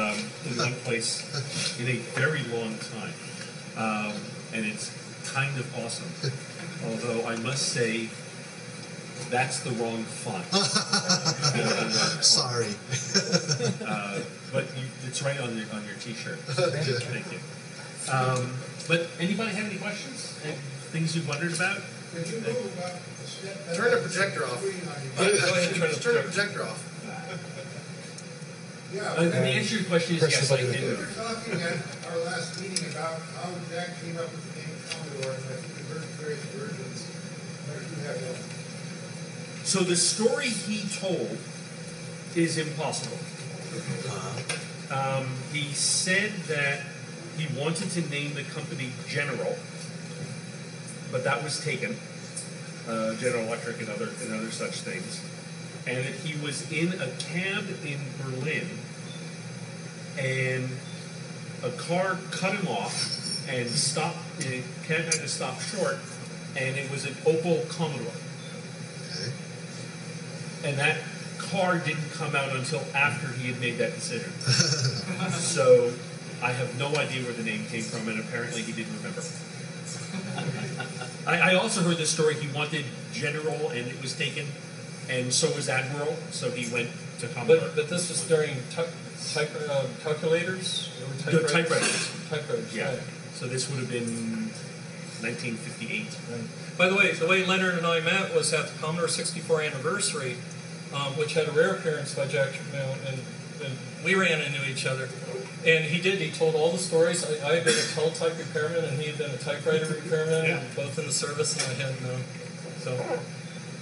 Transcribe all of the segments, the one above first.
um, in one place in a very long time, um, and it's kind of awesome. Although I must say, that's the wrong font. Sorry. Uh, but you, it's right on your on your T-shirt. Good. Thank you. Um, but anybody have any questions? Any things you've wondered about? Could you move up a step? Turn the projector off. Screen Go ahead and turn the, turn the projector off. Yeah. Uh, the answer to your question is yes, I button We were talking at our last meeting about how Jack came up with the name Commodore, and I think we heard various versions. But you have one. So the story he told is impossible. Um, he said that he wanted to name the company General, but that was taken. Uh, General Electric and other and other such things, and that he was in a cab in Berlin, and a car cut him off and stopped. The cab had to stop short, and it was an Opel Commodore. Okay. And that car didn't come out until after he had made that decision. so I have no idea where the name came from, and apparently he didn't remember. I, I also heard this story. He wanted General, and it was taken, and so was Admiral. So he went to Commodore. But, but this was during type, type uh, calculators? Or No, typewriters. Typewriters, yeah. right. So this would have been 1958. Right. By the way, the way Leonard and I met was at the Commodore 64 anniversary, um, which had a rare appearance by Jack Tramiel, and, and we ran into each other. And he did, he told all the stories. I, I had been a teletype repairman, and he had been a typewriter repairman, Yeah. both in the service, and I had known. So,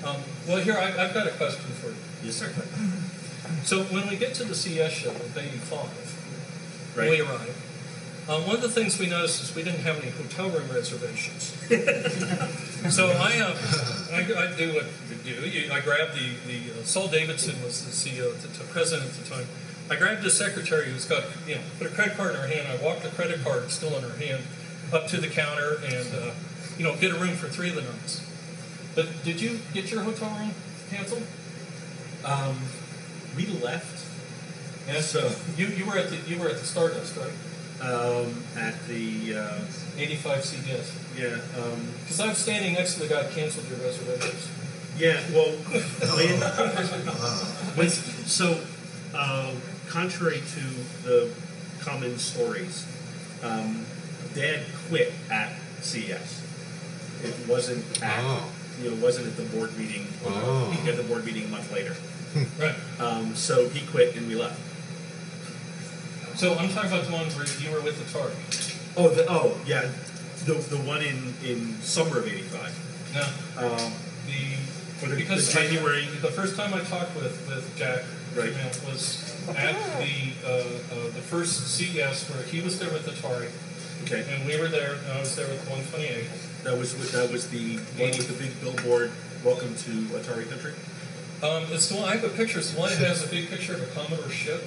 um, well, here, I, I've got a question for you. Yes, sir. So, when we get to the CES show of 85, Right. we arrive. Um, one of the things we noticed is we didn't have any hotel room reservations. so I, uh, I, I do what you do. You, I grabbed the, the uh, Saul Davidson was the CEO, the, the president at the time. I grabbed the secretary who's got, you know, put a credit card in her hand. I walked the credit card still in her hand up to the counter and, uh, you know, get a room for three of the nights. But did you get your hotel room canceled? Um, we left. Yeah. So You, you were at the you were at the Stardust, right? um, at the uh, 85 CES. yeah. Um, Because I'm standing next to the guy who canceled your reservations. Yeah, well, when, when so uh, contrary to the common stories, um, Dad quit at CES. It wasn't at Oh. You know wasn't at the board meeting. Oh. He got the board meeting a month later. Right. Um, so he quit and we left. So I'm talking about the one where you were with the Atari. Oh, the, oh yeah, the the one in in summer of '85. Now, Um, the For the- because the I- January- the first time I talked with with Jack Right. Tramiel was at the uh, uh, the first CES where he was there with Atari, okay, and we were there. And I was there with 128. That was that was the one with the big billboard. Welcome to Atari Country. Um, it's the one I have a picture. It's the one that has a big picture of a Commodore ship.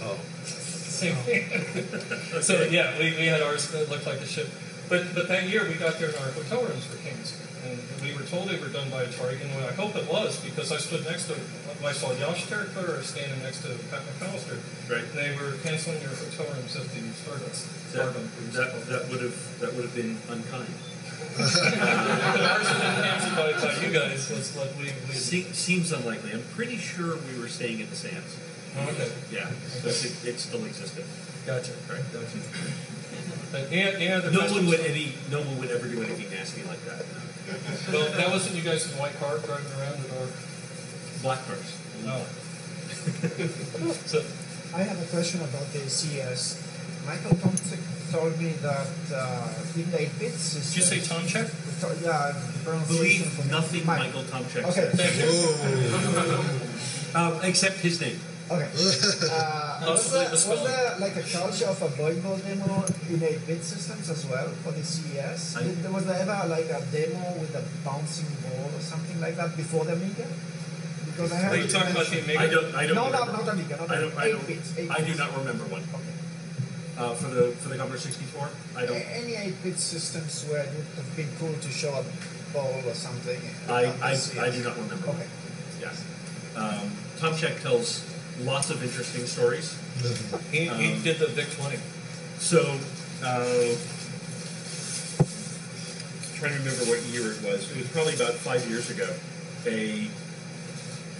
Oh. Same thing. So yeah, we, we had ours that looked like a ship. But but that year we got there and our hotel rooms were canceled. And we were told they were done by Atari, and I hope it was because I stood next to I saw Josh Terricker standing next to Pat McAllister. Right. And they were canceling your hotel rooms at the Stardust. That, that, that would have that would have been unkind. But ours had been canceled by, by you guys. Was like we, we Se- seems unlikely. I'm pretty sure we were staying at the Sands. oh, okay. Yeah, because it, it still existed. Gotcha. Right. Gotcha. But any, any other No one would any no one would ever do anything nasty like that. Well, that wasn't you guys in the white car driving around at our. Black cars. No. Oh. so, I have a question about the CES. Michael Thompson told me that uh, in the 8-bit system... did you say Tom Check? Yeah, the pronunciation Believe for nothing Mike. Michael Tomczyk Okay. says, Thank you. Um, except his name. Okay. Uh, was, there, like was there like a culture of a volleyball demo in 8-bit systems as well for the CES? Did, was there ever like a demo with a bouncing ball or something like that before the Amiga? Because I Are heard you talking about the mentioned- Amiga? I don't. I don't. No, no, remember. not Amiga. Not I don't. I don't. 8 bits. 8 I do not remember one. Okay. Uh, for the for the Commodore 64. I don't. Any 8-bit systems where it would have been cool to show a ball or something. I, I, I do not remember. Okay. Yes. Um, Tomczyk tells lots of interesting stories. He, he Um, did the Vic 20. So, uh, trying to remember what year it was. It was probably about five years ago. A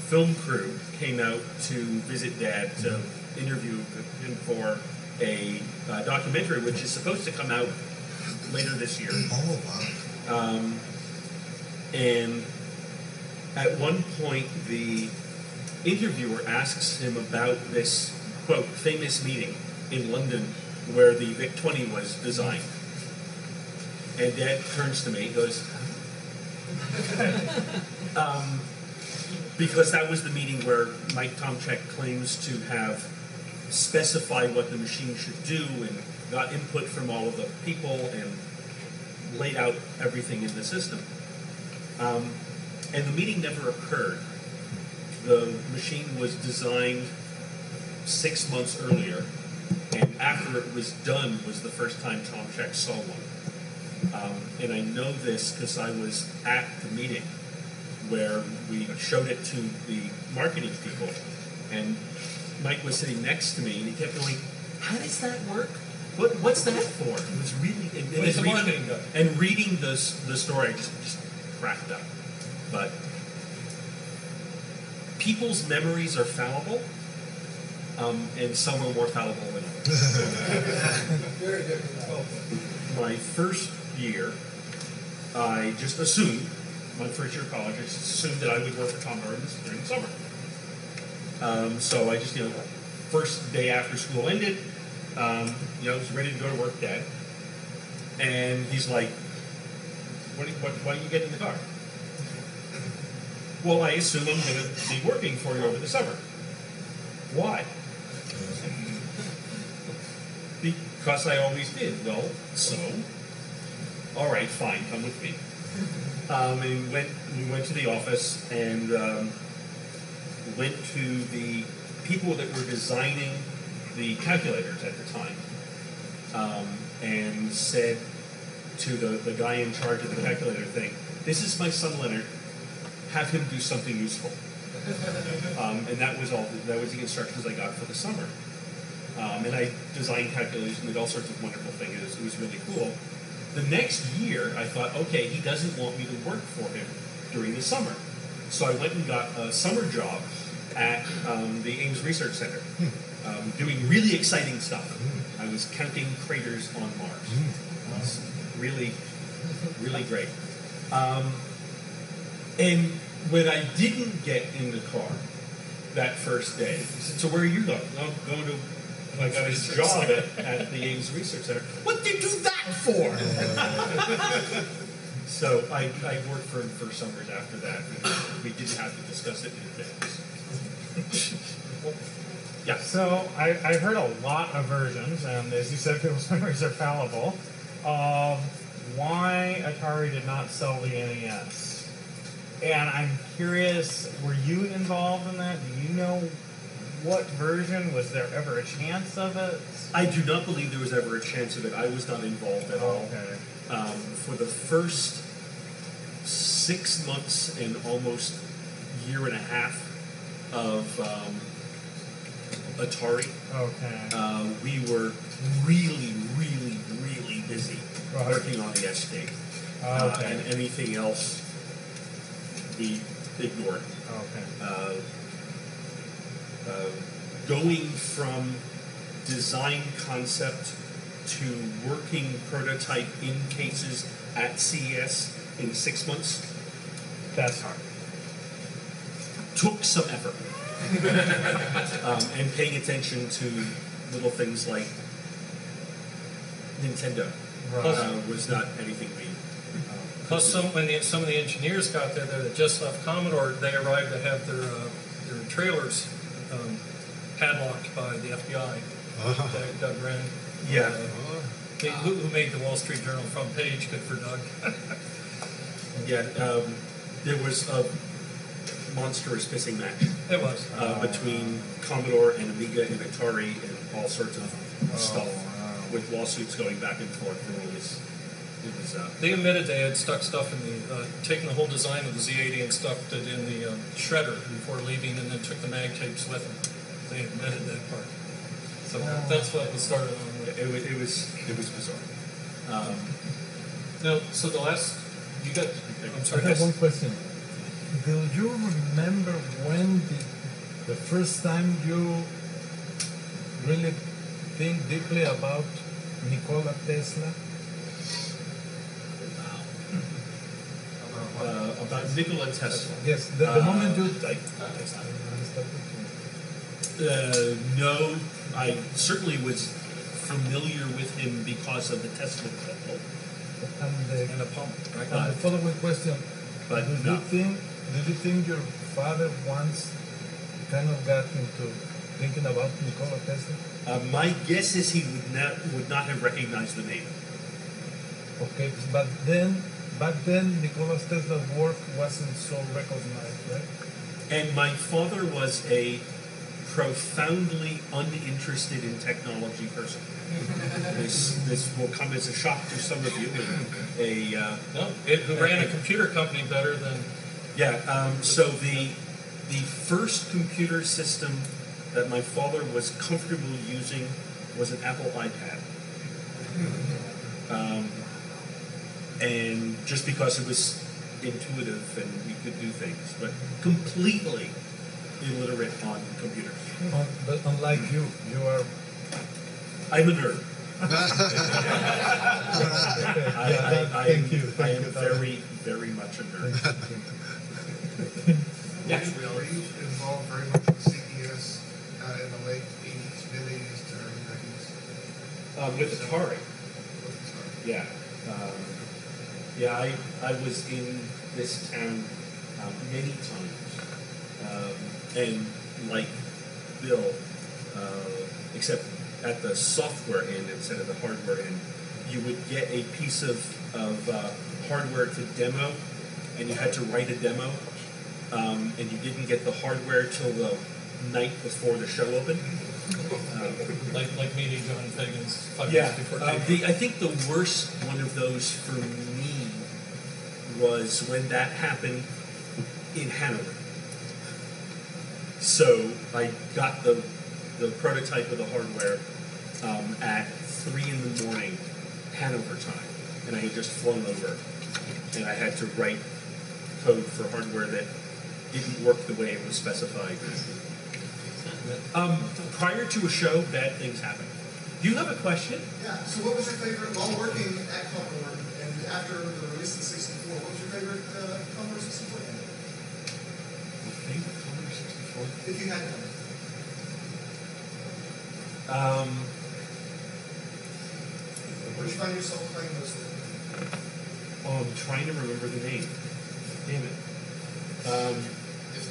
film crew came out to visit Dad to interview him for a uh, documentary, which is supposed to come out later this year. Oh, wow. Um, and at one point, the interviewer asks him about this quote famous meeting in London where the Vic 20 was designed. And Dad turns to me and goes, um, because that was the meeting where Mike Tomczyk claims to have specified what the machine should do and got input from all of the people and laid out everything in the system. Um, and the meeting never occurred. The machine was designed six months earlier, and after it was done was the first time Tomczyk saw one. Um, and I know this because I was at the meeting where we showed it to the marketing people, and Mike was sitting next to me, and he kept going, "How does that work? What, what's that for?" It was really and, and What's the reading- marketing and reading this the story, I just, just cracked up. But people's memories are fallible, um, and some are more fallible than others. Very different. my first year, I just assumed, my first year of college, I just assumed that I would work for Commodore in the, during the summer. Um, so I just, you know, first day after school ended, um, you know, I was ready to go to work, Dad. And he's like, what, what, why don't you get in the car? Well, I assume I'm going to be working for you over the summer. Why? Because I always did. Well, so, all right, fine, come with me. Um, and we went, we went to the office and um, went to the people that were designing the calculators at the time um, and said to the, the guy in charge of the calculator thing, this is my son Leonard, have him do something useful. Um, and that was all, that was the instructions I got for the summer. Um, and I designed calculators and did all sorts of wonderful things. It was, it was really cool. The next year, I thought, okay, he doesn't want me to work for him during the summer. So I went and got a summer job at um, the Ames Research Center, um, doing really exciting stuff. I was counting craters on Mars. It was really, really great. Um, and when I didn't get in the car that first day, he said, "So where are you going?" I'm going to. I got a job at, at the Ames Research Center. What did you do that for? so I, I worked for him for summers after that. We didn't have to discuss it in advance. yeah. So I, I heard a lot of versions, and as you said, people's memories are fallible, of why Atari did not sell the NES. And I'm curious, were you involved in that? Do you know what version? Was there ever a chance of it? I do not believe there was ever a chance of it. I was not involved at all. Okay. um, for the first six months and almost year and a half of um, Atari, Okay. uh, we were really, really, really busy Right. working on the ST. Uh, Okay. and anything else we ignored. Okay. Uh, uh, going from design concept to working prototype in cases at CES in six months That's hard. Took some effort. um, and paying attention to little things like Nintendo Right. uh, was not anything we. Plus, some when the, some of the engineers got there that just left Commodore, they arrived to have their uh, their trailers um, padlocked by the FBI. Uh-huh. Doug, Doug Wren. Yeah. Uh, they- who, who made the Wall Street Journal front page? Good for Doug. Yeah, um, there was a monstrous pissing match. it was. uh, between Commodore and Amiga and Atari and all sorts of stuff. with lawsuits going back and forth, and it was, it was, uh, They admitted they had stuck stuff in the, uh, taken the whole design of the Z80 and stuffed it in the um, shredder before leaving, and then took the mag tapes with them. They admitted that part. So that's what was started on. with. it was, it was, it was bizarre. Um, No, so the last you got. I'm I sorry. have one question. Do you remember when the, the first time you really think deeply about Nikola Tesla? uh, about Nikola Tesla. Yes, the, the Uh, moment you I- Uh, no, I certainly was familiar with him because of the Tesla coil, and the, And a pump, right? and the following question: but Did no. you think did you think your father once kind of got into thinking about Nikola Tesla? Uh, my guess is he would not would not have recognized the name. Okay, but then back then Nikola Tesla's work wasn't so recognized, right? And my father was a profoundly uninterested in technology person. this this will come as a shock to some of you. but A uh, No, it, who ran a computer company better than Yeah, um, so the the first computer system that my father was comfortable using was an Apple iPad. Um, and just because it was intuitive and we could do things, but completely illiterate on computers. But unlike you, you are. I'm a nerd. I, I, I, thank you, thank I am you. very, very much a nerd. Were you involved very much with CES uh, in the late eighties, mid eighties to early nineties? Um, with Atari. Yeah. Um, yeah, I, I was in this town um, many times. Um, and like Bill, uh, except at the software end instead of the hardware end, you would get a piece of, of uh, hardware to demo, and you had to write a demo, um, and you didn't get the hardware till the night before the show opened. Um, like like meeting John Fagan's five yeah, before uh, the, I think the worst one of those for me was when that happened in Hanover. So I got the the prototype of the hardware um, at three in the morning Hanover time, and I had just flown over, and I had to write code for hardware that didn't work the way it was specified. Um, prior to a show, bad things happen. Do you have a question? Yeah, so what was your favorite, while working at Commodore and after the release of 64, what was your favorite uh, Commodore 64 game? Favorite Commodore 64? If you had one. Um, Where did you find yourself playing mostly? oh, I'm trying to remember the name. Damn it. Um,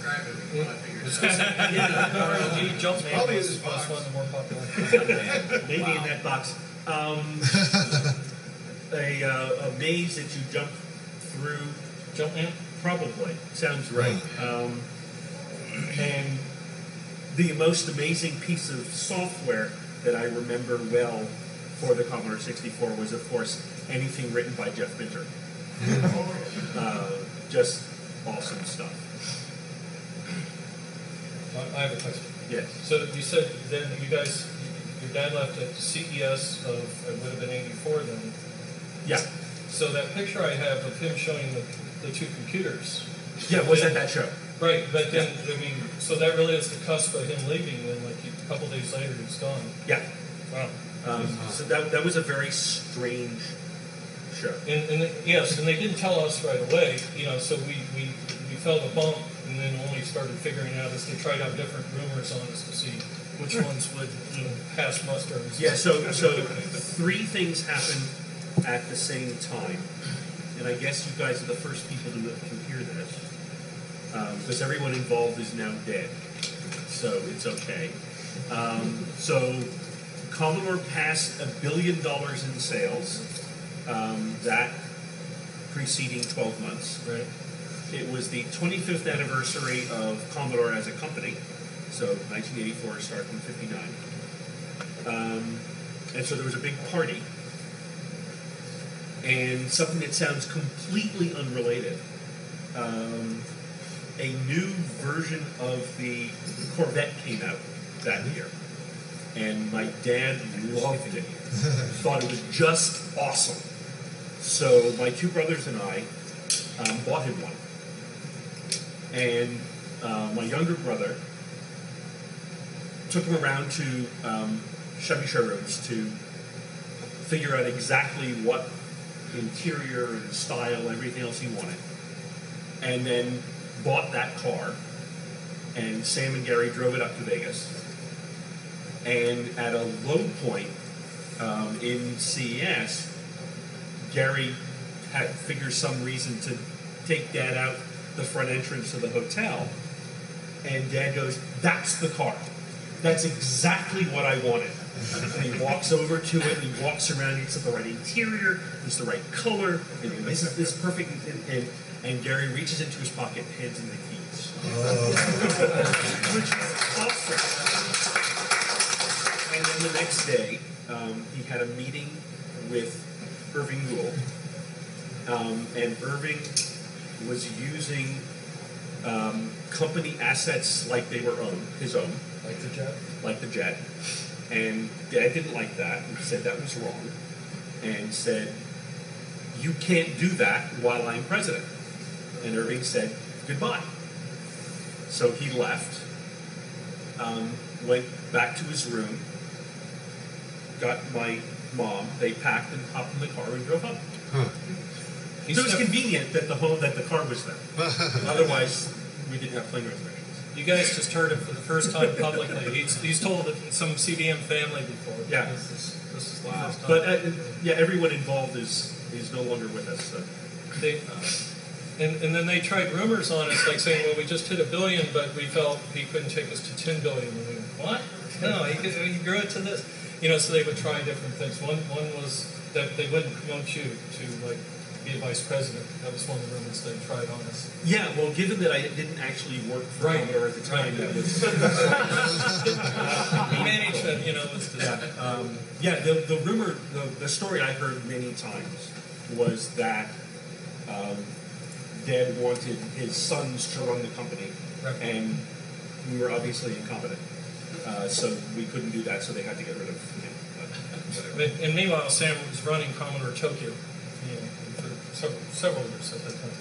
It. We want to figure it out. yeah, RLG Probably in was, his box. one of the more popular. maybe in that box. Um, a, uh, a maze that you jump through, Jumpman? probably. Sounds right. Um, and the most amazing piece of software that I remember well for the Commodore 64 was, of course, anything written by Jeff Minter. uh, just awesome stuff. I have a question. Yes. So you said then you guys, your dad left at CES of, it would have been 84 then. Yeah. So that picture I have of him showing the, the two computers. Yeah, was at that show. Right, but then, I mean, so that really is the cusp of him leaving, then like a couple days later he's gone. Yeah. Wow. Um, so that, that was a very strange show. And, and they- yes, and they didn't tell us right away, you know, so we, we, we felt a bump and then only started figuring out as they tried out different rumors on us to see which ones would, you know, pass muster. Yeah, so so three things happened at the same time, and I guess you guys are the first people to can hear this because everyone involved is now dead, so it's okay. Um, so Commodore passed a billion dollars in sales um, that preceding 12 months. Right. It was the 25th anniversary of Commodore as a company, so 1984 started in 59. Um, and so there was a big party, and something that sounds completely unrelated. Um, a new version of the Corvette came out that year, and my dad loved it. Thought it was just awesome. So my two brothers and I um, bought him one, and uh, my younger brother took him around to um, Chevy showrooms to figure out exactly what interior and style, everything else he wanted, and then bought that car. And Sam and Gary drove it up to Vegas. And at a low point um, in CES, Gary had figures some reason to take Dad out the front entrance of the hotel, and Dad goes, "That's the car. That's exactly what I wanted." And he walks over to it, and he walks around. It's the right interior, it's the right color, and this is this perfect. And, and, and Gary reaches into his pocket, and hands him the keys, which is awesome. And then the next day, um, he had a meeting with Irving Gould, um, and Irving was using um, company assets like they were own, his own, Like the jet? like the jet. And Dad didn't like that and said that was wrong, and said, "You can't do that while I'm president." And Irving said, "Goodbye." So he left, um, went back to his room, got my mom. They packed and hopped in the car and drove home. Huh. He So it was stepped- convenient that the home that the car was there. Otherwise, we didn't have plane reservations. You guys just heard it for the first time publicly. He's, he's told it in some CDM family before. Yeah. This is, this is the first time. But uh, yeah, everyone involved is is no longer with us. So. they, uh, and, and then they tried rumors on us, like saying, well, we just hit a billion, but we felt he couldn't take us to 10 billion. And we went, what? No, he, could, he grew it to this. You know, so they would try different things. One, one was that they wouldn't promote you to, like, be a vice president. That was one of the rumors they tried on us. Yeah, well, given that I didn't actually work for Right. Commodore at the time, that was Management, you know, was just, yeah. Um, yeah, the, the rumor, the, the story I heard many times was that um, Dad wanted his sons to run the company, Right. and we were obviously incompetent, uh, so we couldn't do that. So they had to get rid of him. But. And meanwhile, Sam was running Commodore Tokyo, you know, for several, several years at that time.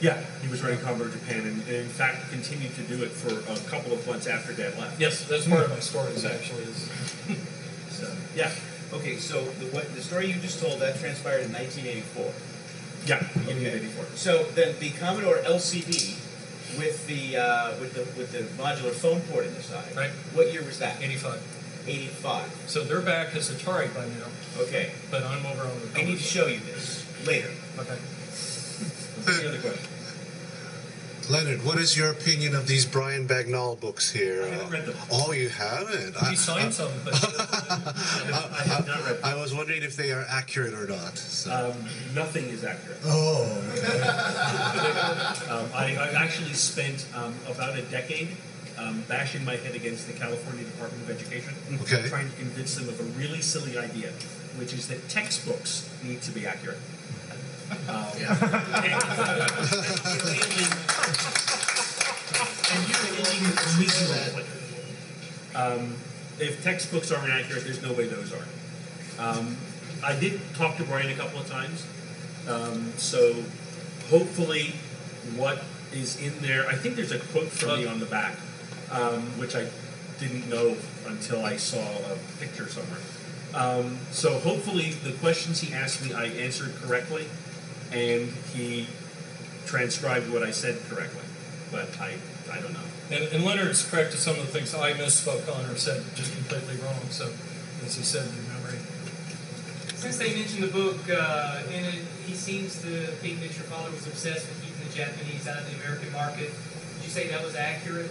Yeah, he was running Commodore Japan, and, and in fact continued to do it for a couple of months after Dad left. Yes, that's part of my stories actually. Is So yeah, Okay, so the, what, the story you just told, that transpired in 1984. yeah, beginning Okay. of '84. So then the Commodore LCD with the, uh, with the, with the modular phone port in the side. Right. What year was that? 85. 85. So they're back as Atari by now, Okay. but I'm over on the. I need to show you this later. Okay. Any other question? Leonard, what is your opinion of these Brian Bagnall books here? I haven't read them. Oh, you haven't? He signed some, but I have not read. them. I was wondering if they are accurate or not. So. Um, nothing is accurate. oh. Um, I, I actually spent um, about a decade um, bashing my head against the California Department of Education, Okay. trying to convince them of a really silly idea, which is that textbooks need to be accurate. Um, and you're failing miserably. Um, if textbooks aren't accurate, there's no way those are. Um, I did talk to Brian a couple of times, um, so hopefully, what is in there, I think there's a quote from me on the back, um, which I didn't know until I saw a picture somewhere. Um, so hopefully, the questions he asked me, I answered correctly, and he transcribed what I said correctly. But I, I don't know. and, and Leonard's corrected some of the things I misspoke on or said just completely wrong. So, as he said in memory. Since they mentioned the book, uh, in it, he seems to think that your father was obsessed with keeping the Japanese out of the American market. Would you say that was accurate?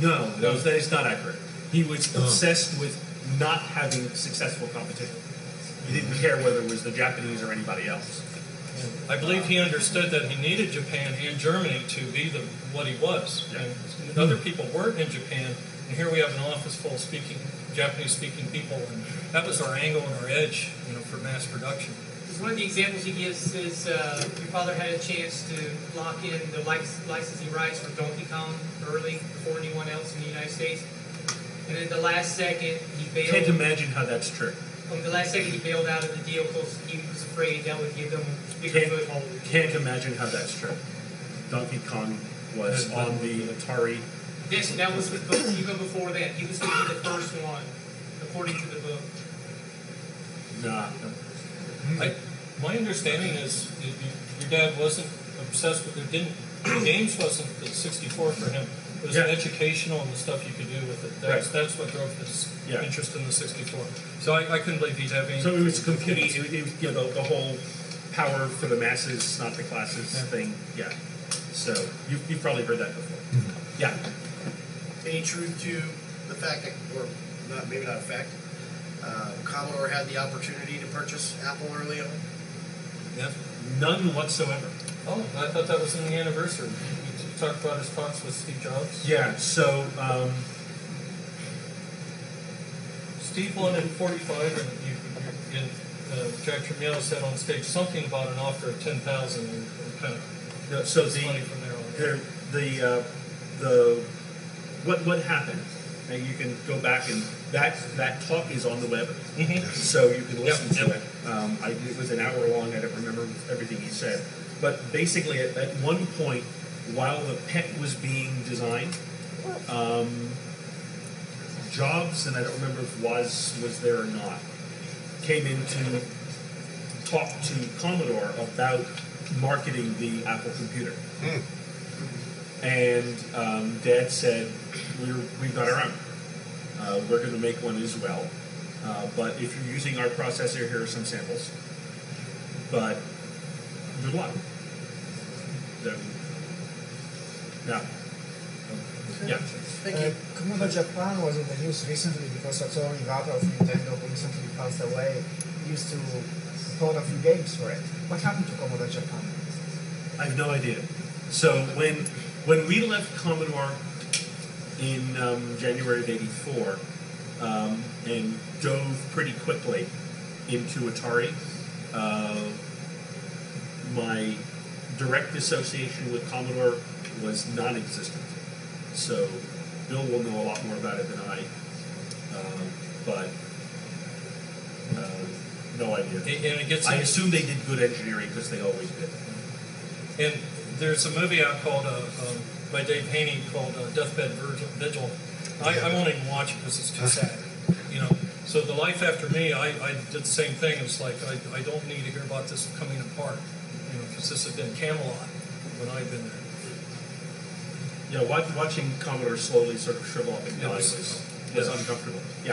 No, no, that is not accurate. He was oh. obsessed with not having successful competition. He didn't care whether it was the Japanese or anybody else. I believe he understood that he needed Japan and Germany to be the what he was. Yeah. And other people weren't in Japan And here we have an office full of speaking Japanese-speaking people, and that was our angle and our edge, you know, for mass production. Because one of the examples he gives is uh, your father had a chance to lock in the lic- licensing rights for Donkey Kong early, before anyone else in the United States. And at the last second, he bailed. Can't imagine how that's true. On the last second, he bailed out of the deal because he was afraid that would give them bigger Can't, foothold. can't imagine how that's true. Donkey Kong was on the Atari. Yes, that was with, but even before that. He was going to be the first one, according to the book. Nah. I, my understanding is your dad wasn't obsessed with it. Didn't games wasn't the 64 for him. It was Yeah. educational and the stuff you could do with it. That's Right. that's what drove his Yeah. interest in the 64. So I, I couldn't believe he'd have any. So it was computing, it, it, was, you know, the, the whole power for the masses, not the classes Yeah. thing. Yeah. So you, you've probably heard that before. Yeah. Any truth to the fact that, or not, maybe not a fact, uh, Commodore had the opportunity to purchase Apple early on? Yeah. None whatsoever. Oh, I thought that was in the anniversary. You talked about his talks with Steve Jobs. Yeah. So um, Steve won in 45, and, you, you, and uh, Jack Tramiel said on stage something about an offer of 10,000 and, and kind of no, so it's the money from there on. the the uh, the what what happened? And you can go back and that that talk is on the web, Mhm. so you can listen Yep, to yep. it. Um, I, it was an hour long. I don't remember everything he said, but basically at, at one point, while the PET was being designed, um, Jobs and I don't remember if Woz was there or not, came in to talk to Commodore about marketing the Apple computer. And um, Dad said, We're, We've got our own. Uh, we're going to make one as well. Uh, but if you're using our processor, here are some samples. But good luck. Then, yeah. Yeah. Thank you. Uh, Commodore Japan was in the news recently because Satoru Iwata of Nintendo who recently passed away. used to port a few games for it. What happened to Commodore Japan? I have no idea. So when when we left Commodore in um, January of '84 um, and dove pretty quickly into Atari, uh, my direct association with Commodore was non-existent. So Bill will know a lot more about it than I, uh, but uh, no idea. And and it gets I assume they did good engineering because they always did. And there's a movie out called uh, um, by Dave Haynie called uh, Deathbed Virgil- Vigil. I, I won't even watch it because it's too sad. You know. So the life after me, I, I did the same thing. It's like I, I don't need to hear about this coming apart. You know, because this had been Camelot when I'd been there. Yeah, watch, watching Commodore slowly sort of shrivel up and die it was- was, was yeah. uncomfortable. Yeah.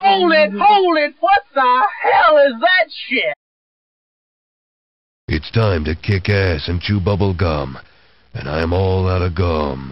Hold it, hold it, what the hell is that shit? It's time to kick ass and chew bubble gum. And I'm all out of gum.